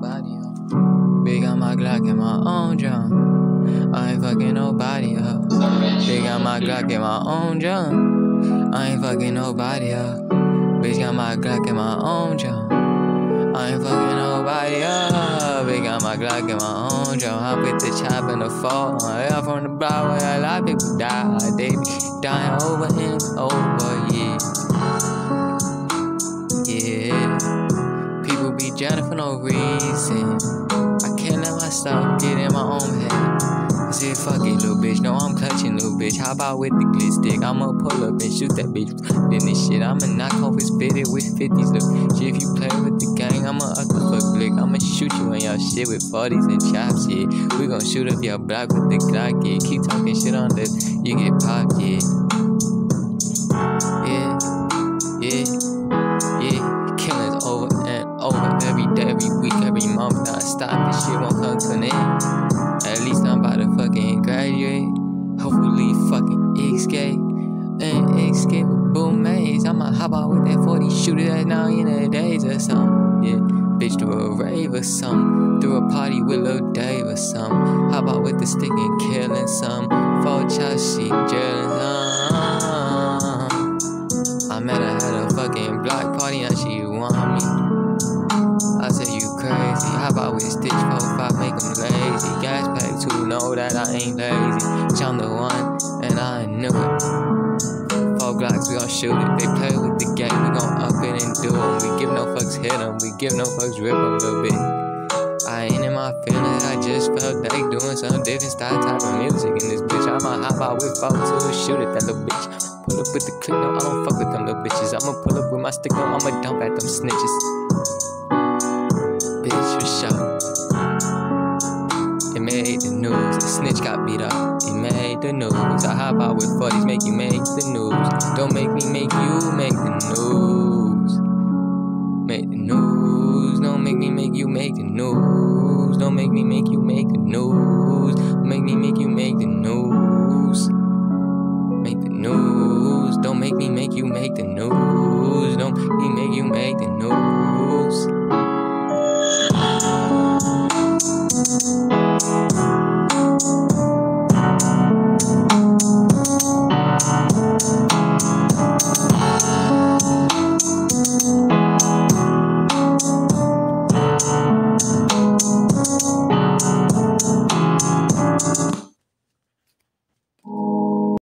nobody up. Big on my Glock and my own drum. I ain't fucking nobody up. Big on my Glock and my own drum. I ain't fucking nobody up. Bitch got my Glock and my own drum. I ain't fucking nobody up. Big got my Glock in my own drum. I with the chop in the fall. I up from the block where a lot of people die. They be dying over and over. Yeah. Drowning for no reason. I can't let myself get in my own head. I said, fuck it, little bitch. No, I'm clutching, little bitch. How about with the glitch stick? I'ma pull up and shoot that bitch. Then this shit, I'ma knock off his fitted with 50s. Look, shit, if you play with the gang, I'ma up the fuck blick. I'ma shoot you in your shit with 40s and chops, yeah. We gon' shoot up your block with the Glock, yeah. Keep talking shit on this, you get popped. Yeah, every week, every month. Not stop, this shit won't come to an end. At least I'm about to fucking graduate. Hopefully, fucking escape and escape with boom maze. I'ma hop out with that 40 shooter that now in the days or something. Yeah, bitch, do a rave or something. Through a party with Lil Dave or something. Hop out with the stick and killing some. Chops, she drilling some. I met her at a fucking block party and she want crazy. How about we stitch four five, make them lazy? Gas pack to know that I ain't lazy. I'm the one, and I knew it. Four Glocks, we gon' shoot it. They play with the game, we gon' up it and do it. We give no fucks, hit them. We give no fucks, rip them a little bit. I ain't in my feelings, I just felt like doing some different style type of music in this bitch. I'ma hop out with four to shoot it, that little bitch. Pull up with the clip, no, I don't fuck with them little bitches. I'ma pull up with my stick, no, I'ma dump at them snitches made the snitch got beat up. It made the news. I hop out with 40s, make you make the news. Don't make me make you make the news. Make the news. Don't make me make you make the news. Don't make me make you make the news. Make me make you make the news. Make the news. Don't make me make you make the news. Don't make me make you make the news.